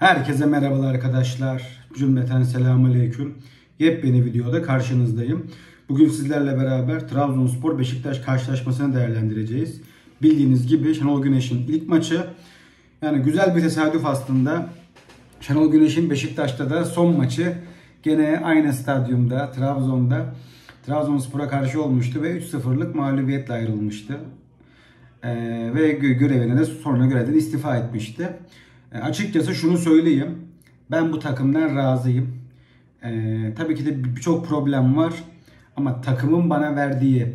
Herkese merhabalar arkadaşlar. Cümleten selamun aleyküm. Yepyeni videoda karşınızdayım. Bugün sizlerle beraber Trabzonspor Beşiktaş karşılaşmasını değerlendireceğiz. Bildiğiniz gibi Şenol Güneş'in ilk maçı. Yani güzel bir tesadüf aslında. Şenol Güneş'in Beşiktaş'ta da son maçı gene aynı stadyumda Trabzon'da Trabzonspor'a karşı olmuştu ve 3-0'lık mağlubiyetle ayrılmıştı. Ee, ve görevine de sonra görevden istifa etmişti. E, açıkçası şunu söyleyeyim. Ben bu takımdan razıyım. E, tabii ki de birçok problem var. Ama takımın bana verdiği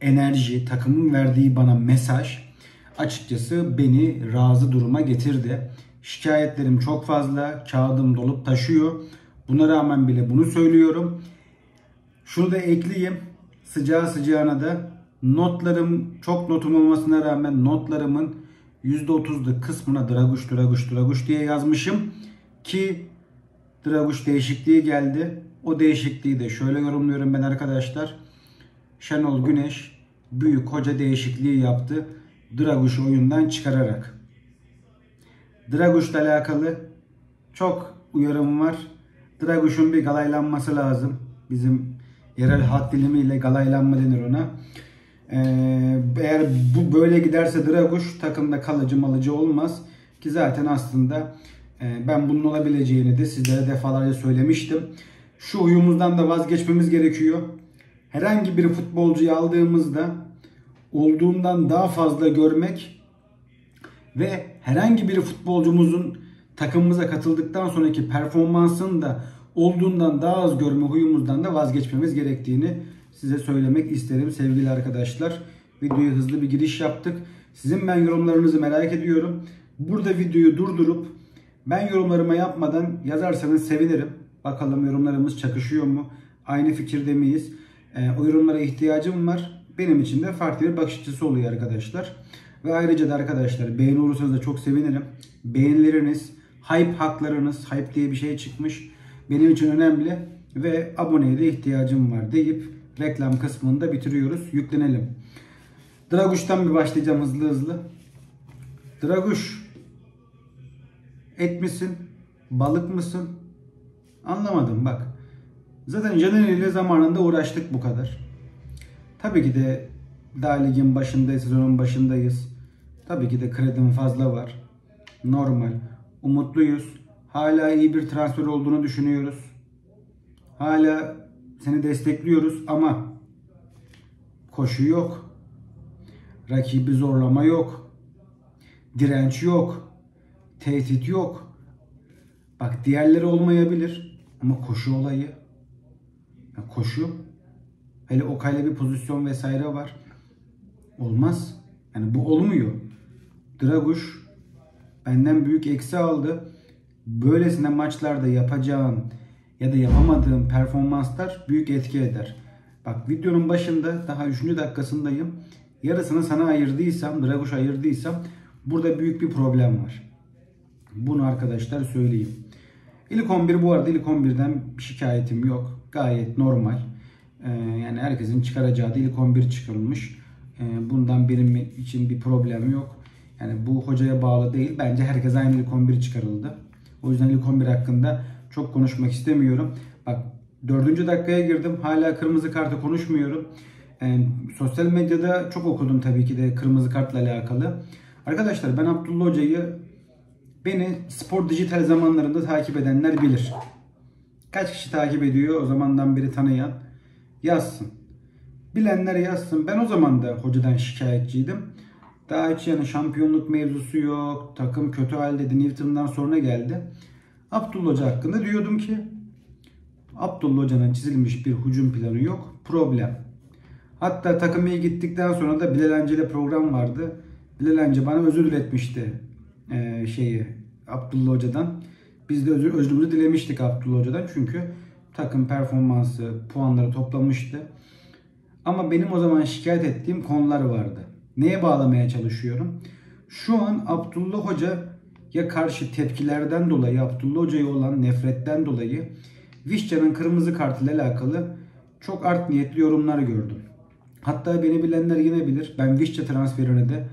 enerji, takımın verdiği bana mesaj açıkçası beni razı duruma getirdi. Şikayetlerim çok fazla, kağıdım dolup taşıyor. Buna rağmen bile bunu söylüyorum. Şunu da ekleyeyim. Sıcağı sıcağına da notlarım çok notum olmasına rağmen notlarımın %30'luk kısmına Draguş, Draguş, Draguş diye yazmışım. Ki Draguş değişikliği geldi. O değişikliği de şöyle yorumluyorum ben arkadaşlar. Şenol Güneş büyük hoca değişikliği yaptı. Draguş'u oyundan çıkararak. Draguş'la alakalı çok uyarım var. Draguş'un bir galaylanması lazım. Bizim yerel hat dilimiyle galaylanma denir ona. Ee, eğer bu böyle giderse Draguş takımda kalıcı malıcı olmaz. Ki zaten aslında e, ben bunun olabileceğini de sizlere defalarca söylemiştim. Şu uyumuzdan da vazgeçmemiz gerekiyor. Herhangi bir futbolcuyu aldığımızda olduğundan daha fazla görmek ve herhangi bir futbolcumuzun takımımıza katıldıktan sonraki performansını da olduğundan daha az görme huyumuzdan da vazgeçmemiz gerektiğini size söylemek isterim sevgili arkadaşlar. Videoya hızlı bir giriş yaptık. Sizin ben yorumlarınızı merak ediyorum. Burada videoyu durdurup ben yorumlarıma yapmadan yazarsanız sevinirim. Bakalım yorumlarımız çakışıyor mu? Aynı fikirde miyiz? E, o yorumlara ihtiyacım var. Benim için de farklı bir bakış açısı oluyor arkadaşlar. Ve ayrıca da arkadaşlar beğeni olursanız da çok sevinirim. Beğenileriniz, hype haklarınız, hype diye bir şey çıkmış. Benim için önemli ve aboneye de ihtiyacım var deyip reklam kısmını da bitiriyoruz. Yüklenelim. Draguş'tan bir başlayacağım hızlı hızlı. Draguş et misin? Balık mısın? Anlamadım bak. Zaten Caner ile zamanında uğraştık bu kadar. Tabii ki de daha ligin başındayız, sezonun başındayız. Tabii ki de kredim fazla var. Normal. Umutluyuz. Hala iyi bir transfer olduğunu düşünüyoruz. Hala seni destekliyoruz ama koşu yok. Rakibi zorlama yok. Direnç yok. Tehdit yok. Bak diğerleri olmayabilir ama koşu olayı. Koşu. Hele Okay'la bir pozisyon vesaire var. Olmaz. Yani bu olmuyor. Draguş benden büyük eksi aldı. Böylesine maçlarda yapacağın ya da yapamadığım performanslar büyük etki eder. Bak videonun başında daha 3. dakikasındayım. Yarısını sana ayırdıysam, Draguş ayırdıysam burada büyük bir problem var. Bunu arkadaşlar söyleyeyim. İlk 11 bu arada ilk 11'den bir şikayetim yok. Gayet normal. Ee, yani herkesin çıkaracağı da ilk 11 çıkarılmış. Ee, bundan benim için bir problem yok. Yani bu hocaya bağlı değil. Bence herkes aynı ilk 11 çıkarıldı. O yüzden ilk 11 hakkında çok konuşmak istemiyorum. Bak dördüncü dakikaya girdim. Hala kırmızı kartı konuşmuyorum. Yani, sosyal medyada çok okudum tabii ki de kırmızı kartla alakalı. Arkadaşlar ben Abdullah Hoca'yı beni spor dijital zamanlarında takip edenler bilir. Kaç kişi takip ediyor o zamandan beri tanıyan yazsın. Bilenler yazsın. Ben o zaman da hocadan şikayetçiydim. Daha hiç yani şampiyonluk mevzusu yok. Takım kötü halde Newton'dan sonra geldi. Abdullah Hoca hakkında diyordum ki Abdullah Hoca'nın çizilmiş bir hücum planı yok. Problem. Hatta takım iyi gittikten sonra da Bilal Ence program vardı. Bilal Ence bana özür diletmişti ee, şeyi Abdullah Hoca'dan. Biz de özür, özrümüzü dilemiştik Abdullah Hoca'dan. Çünkü takım performansı, puanları toplamıştı. Ama benim o zaman şikayet ettiğim konular vardı. Neye bağlamaya çalışıyorum? Şu an Abdullah Hoca ya karşı tepkilerden dolayı Abdullah Hoca'ya olan nefretten dolayı Vişça'nın kırmızı kartıyla alakalı çok art niyetli yorumlar gördüm. Hatta beni bilenler yine bilir. Ben Vişça transferini de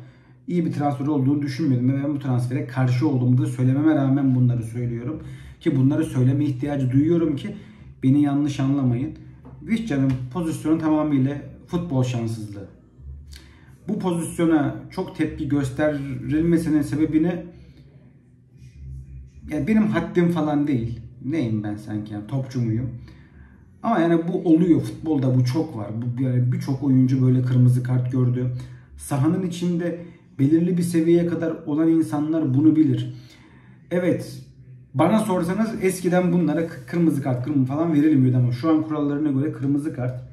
iyi bir transfer olduğunu düşünmüyordum ve ben bu transfere karşı olduğumu da söylememe rağmen bunları söylüyorum. Ki bunları söyleme ihtiyacı duyuyorum ki beni yanlış anlamayın. Vişcan'ın pozisyonu tamamıyla futbol şanssızlığı. Bu pozisyona çok tepki gösterilmesinin sebebini yani benim haddim falan değil. Neyim ben sanki yani topçu muyum? Ama yani bu oluyor futbolda bu çok var. Bu yani birçok oyuncu böyle kırmızı kart gördü. Sahanın içinde belirli bir seviyeye kadar olan insanlar bunu bilir. Evet bana sorsanız eskiden bunlara kırmızı kart kırmızı falan verilmiyordu ama şu an kurallarına göre kırmızı kart.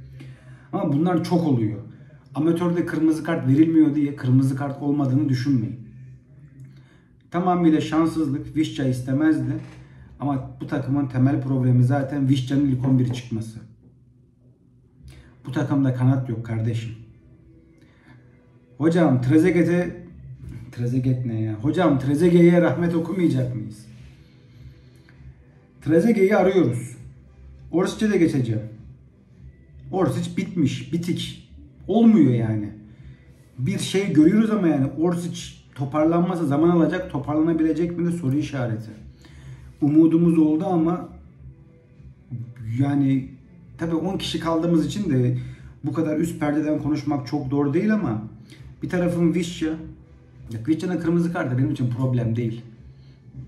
Ama bunlar çok oluyor. Amatörde kırmızı kart verilmiyor diye kırmızı kart olmadığını düşünmeyin. Tamamıyla şanssızlık. Vişça istemezdi. Ama bu takımın temel problemi zaten Vişça'nın ilk 11 çıkması. Bu takımda kanat yok kardeşim. Hocam Trezeguet'e Trezeguet ne ya? Hocam Trezeguet'e rahmet okumayacak mıyız? Trezeguet'i arıyoruz. Orsic'e de geçeceğim. Orsic bitmiş, bitik. Olmuyor yani. Bir şey görüyoruz ama yani Orsic toparlanması zaman alacak. Toparlanabilecek mi de soru işareti. Umudumuz oldu ama yani tabii 10 kişi kaldığımız için de bu kadar üst perdeden konuşmak çok doğru değil ama bir tarafım Vişça. Vişça'nın kırmızı kartı benim için problem değil.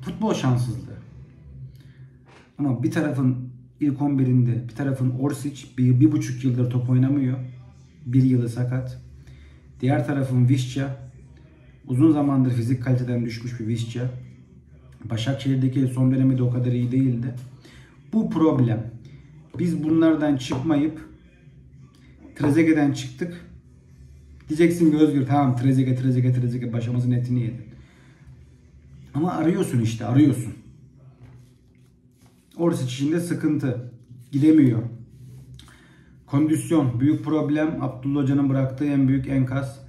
Futbol şanssızlığı. Ama bir tarafın ilk 11'inde bir tarafın Orsic bir, bir buçuk yıldır top oynamıyor. Bir yılı sakat. Diğer tarafın Vişça uzun zamandır fizik kaliteden düşmüş bir Vişça. Başakşehir'deki son dönemi de o kadar iyi değildi. Bu problem. Biz bunlardan çıkmayıp Trezeguet'den çıktık. Diyeceksin ki Özgür tamam Trezeguet, Trezeguet, Trezeguet başımızın etini yedin. Ama arıyorsun işte arıyorsun. Orası içinde sıkıntı. Gidemiyor. Kondisyon büyük problem. Abdullah Hoca'nın bıraktığı en büyük enkaz.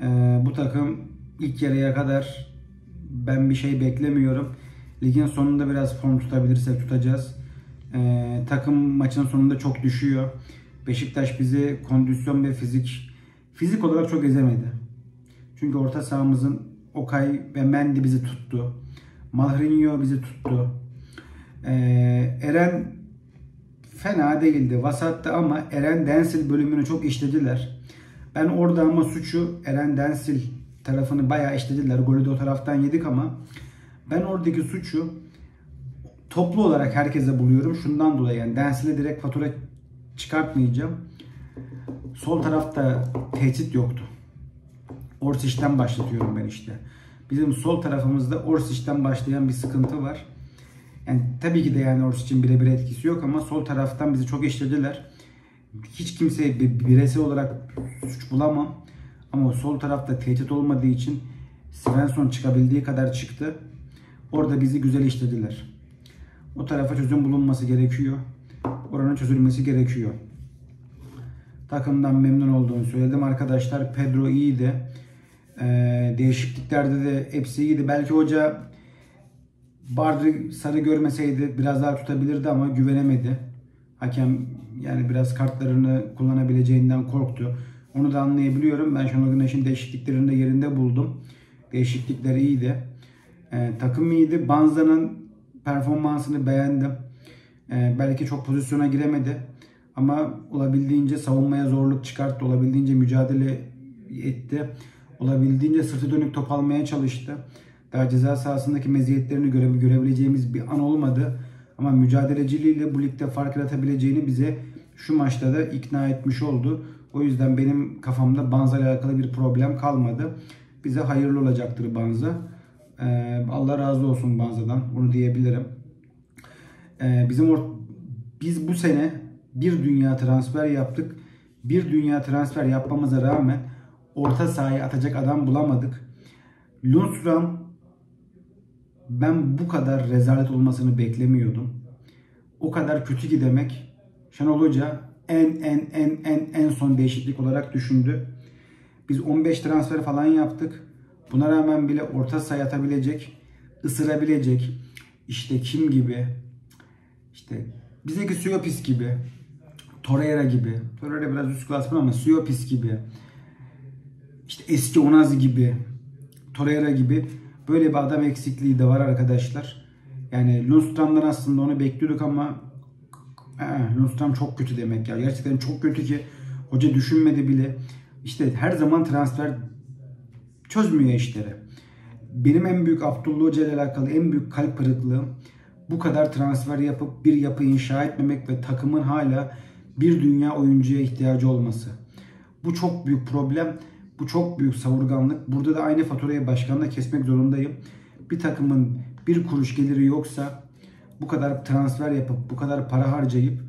Ee, bu takım ilk yarıya kadar ben bir şey beklemiyorum. Ligin sonunda biraz form tutabilirsek tutacağız. Ee, takım maçın sonunda çok düşüyor. Beşiktaş bizi kondisyon ve fizik fizik olarak çok ezemedi. Çünkü orta sahamızın Okay ve Mendy bizi tuttu. Mahrinho bizi tuttu. Ee, Eren fena değildi. Vasattı ama Eren Densil bölümünü çok işlediler. Ben orada ama suçu Eren Densil tarafını bayağı işlediler. Golü de o taraftan yedik ama ben oradaki suçu toplu olarak herkese buluyorum. Şundan dolayı yani Densil'e direkt fatura çıkartmayacağım. Sol tarafta tehdit yoktu. Orsic'ten başlatıyorum ben işte. Bizim sol tarafımızda Orsic'ten başlayan bir sıkıntı var. Yani tabii ki de yani Orsic'in birebir etkisi yok ama sol taraftan bizi çok işlediler. Hiç kimseye bireysel olarak suç bulamam. Ama sol tarafta tehdit olmadığı için Svensson çıkabildiği kadar çıktı. Orada bizi güzel işlediler. O tarafa çözüm bulunması gerekiyor. Oranın çözülmesi gerekiyor. Takımdan memnun olduğunu söyledim. Arkadaşlar Pedro iyiydi. Ee, değişikliklerde de hepsi iyiydi. Belki hoca Bardri sarı görmeseydi biraz daha tutabilirdi ama güvenemedi. Hakem yani biraz kartlarını kullanabileceğinden korktu. Onu da anlayabiliyorum. Ben Şenol Güneş'in değişikliklerini de yerinde buldum. Değişiklikler iyiydi. Ee, takım iyiydi. Banza'nın performansını beğendim. Ee, belki çok pozisyona giremedi. Ama olabildiğince savunmaya zorluk çıkarttı. Olabildiğince mücadele etti. Olabildiğince sırtı dönük top almaya çalıştı. Daha ceza sahasındaki meziyetlerini göre, görebileceğimiz bir an olmadı. Ama mücadeleciliğiyle bu ligde fark yaratabileceğini bize şu maçta da ikna etmiş oldu. O yüzden benim kafamda Banza ile alakalı bir problem kalmadı. Bize hayırlı olacaktır Banza. Ee, Allah razı olsun Banza'dan. Bunu diyebilirim. Ee, bizim or biz bu sene bir dünya transfer yaptık. Bir dünya transfer yapmamıza rağmen orta sahaya atacak adam bulamadık. Lundstrom ben bu kadar rezalet olmasını beklemiyordum. O kadar kötü ki demek Şenol Hoca en en en en en son değişiklik olarak düşündü. Biz 15 transfer falan yaptık. Buna rağmen bile orta sayı atabilecek, ısırabilecek işte kim gibi işte bizdeki Suyopis gibi Torreira gibi Torreira biraz üst klasman ama Suyopis gibi işte eski Onazi gibi Torreira gibi böyle bir adam eksikliği de var arkadaşlar. Yani Lundström'den aslında onu bekliyorduk ama ee, çok kötü demek ya. Gerçekten çok kötü ki hoca düşünmedi bile. İşte her zaman transfer çözmüyor işleri. Benim en büyük Abdullah Hoca ile alakalı en büyük kalp kırıklığım bu kadar transfer yapıp bir yapı inşa etmemek ve takımın hala bir dünya oyuncuya ihtiyacı olması. Bu çok büyük problem. Bu çok büyük savurganlık. Burada da aynı faturayı başkanla kesmek zorundayım. Bir takımın bir kuruş geliri yoksa bu kadar transfer yapıp bu kadar para harcayıp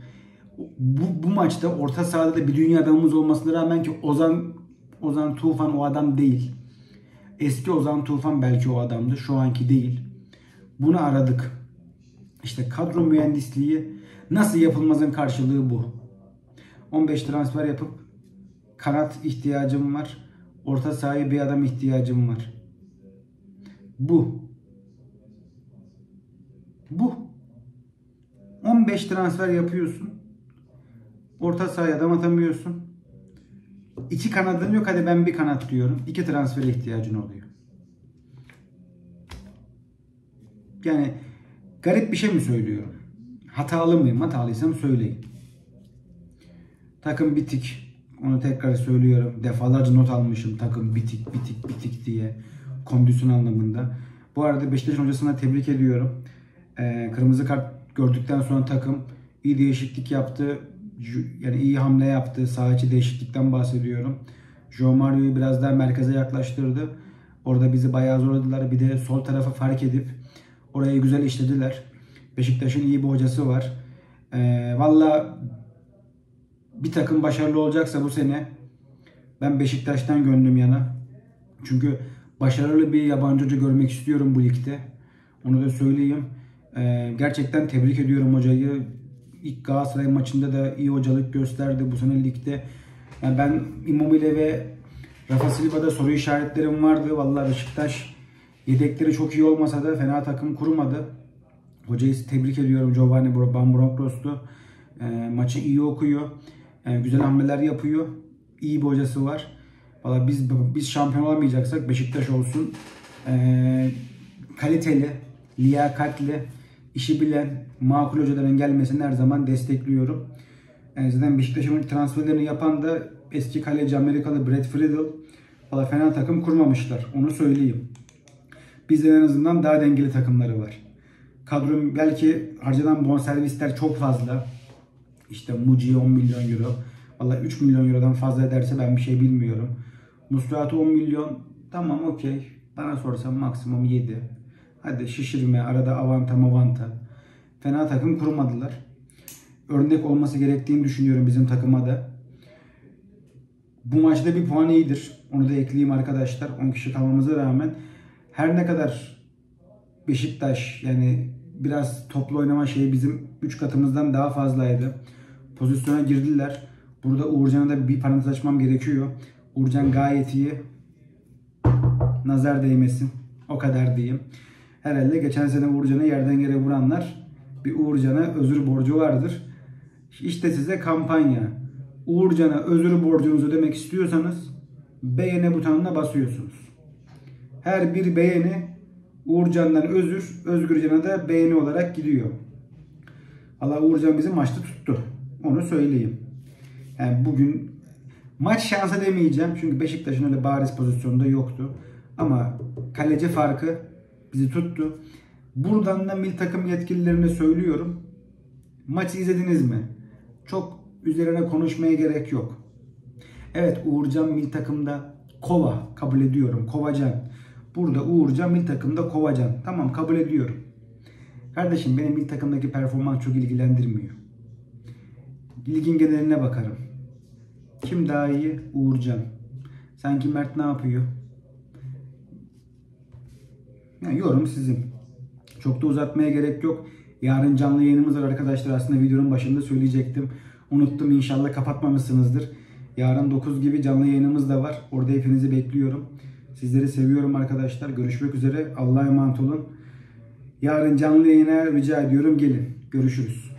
bu, bu maçta orta sahada da bir dünya adamımız olmasına rağmen ki Ozan Ozan Tufan o adam değil. Eski Ozan Tufan belki o adamdı. Şu anki değil. Bunu aradık. İşte kadro mühendisliği nasıl yapılmazın karşılığı bu. 15 transfer yapıp kanat ihtiyacım var. Orta sahaya bir adam ihtiyacım var. Bu. Bu. 15 transfer yapıyorsun. Orta sahaya adam atamıyorsun. İki kanadın yok hadi ben bir kanat diyorum. İki transfere ihtiyacın oluyor. Yani garip bir şey mi söylüyorum? Hatalı mıyım? Hatalıysam söyleyin. Takım bitik. Onu tekrar söylüyorum. Defalarca not almışım. Takım bitik, bitik, bitik diye. Kondisyon anlamında. Bu arada Beşiktaş'ın hocasına tebrik ediyorum. Ee, kırmızı kart gördükten sonra takım iyi değişiklik yaptı. Yani iyi hamle yaptı. Sağ değişiklikten bahsediyorum. Joe Mario'yu biraz daha merkeze yaklaştırdı. Orada bizi bayağı zorladılar. Bir de sol tarafa fark edip orayı güzel işlediler. Beşiktaş'ın iyi bir hocası var. Ee, Valla bir takım başarılı olacaksa bu sene ben Beşiktaş'tan gönlüm yana. Çünkü başarılı bir yabancı hoca görmek istiyorum bu ligde. Onu da söyleyeyim. Ee, gerçekten tebrik ediyorum hocayı. İlk Galatasaray maçında da iyi hocalık gösterdi bu sene ligde. Yani ben Immobile ve Rafa Silva'da soru işaretlerim vardı. Vallahi Beşiktaş yedekleri çok iyi olmasa da fena takım kurmadı. Hocayı tebrik ediyorum Giovanni Bambros'tu. E, maçı iyi okuyor. E, güzel hamleler yapıyor. İyi bir hocası var. Valla biz biz şampiyon olamayacaksak Beşiktaş olsun. E, kaliteli, liyakatli, işi bilen, makul hocaların gelmesini her zaman destekliyorum. Yani zaten Beşiktaş'ın transferlerini yapan da eski kaleci Amerikalı Brad Friedel. Valla fena takım kurmamışlar. Onu söyleyeyim. Bizde en azından daha dengeli takımları var. Kadrom belki harcanan bonservisler çok fazla. İşte Muci 10 milyon euro. Valla 3 milyon eurodan fazla ederse ben bir şey bilmiyorum. Musrati 10 milyon. Tamam okey. Bana sorsan maksimum 7. Hadi şişirme. Arada avanta mavanta. Fena takım kurmadılar. Örnek olması gerektiğini düşünüyorum bizim takıma da. Bu maçta bir puan iyidir. Onu da ekleyeyim arkadaşlar. 10 kişi kalmamıza rağmen. Her ne kadar Beşiktaş yani biraz toplu oynama şeyi bizim 3 katımızdan daha fazlaydı. Pozisyona girdiler. Burada Uğurcan'a da bir parantez açmam gerekiyor. Uğurcan gayet iyi. Nazar değmesin. O kadar diyeyim. Herhalde geçen sene Uğurcan'ı yerden yere vuranlar bir Uğurcan'a özür borcu vardır. İşte size kampanya. Uğurcan'a özür borcunuzu ödemek istiyorsanız beğene butonuna basıyorsunuz. Her bir beğeni Uğurcan'dan özür, Özgürcan'a da beğeni olarak gidiyor. Allah Uğurcan bizi maçta tuttu. Onu söyleyeyim. Yani bugün maç şansı demeyeceğim. Çünkü Beşiktaş'ın öyle bariz pozisyonunda yoktu. Ama kaleci farkı bizi tuttu. Buradan da mil takım yetkililerine söylüyorum. Maçı izlediniz mi? Çok üzerine konuşmaya gerek yok. Evet Uğurcan mil takımda kova kabul ediyorum. Kovacan. Burada Uğurcan mil takımda Kovacan. Tamam kabul ediyorum. Kardeşim benim mil takımdaki performans çok ilgilendirmiyor. Ligin geneline bakarım. Kim daha iyi? Uğurcan. Sanki Mert ne yapıyor? Yani yorum sizin. Çok da uzatmaya gerek yok. Yarın canlı yayınımız var arkadaşlar. Aslında videonun başında söyleyecektim. Unuttum inşallah kapatmamışsınızdır. Yarın 9 gibi canlı yayınımız da var. Orada hepinizi bekliyorum. Sizleri seviyorum arkadaşlar. Görüşmek üzere. Allah'a emanet olun. Yarın canlı yayına rica ediyorum. Gelin. Görüşürüz.